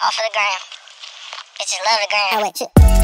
All for the gram. Bitches love the gram. Oh, wait, shit.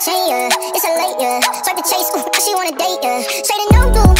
chain, yeah. It's a late, yeah. Swipe the chase, ooh, she wanna date, yeah. Straight the no, boo.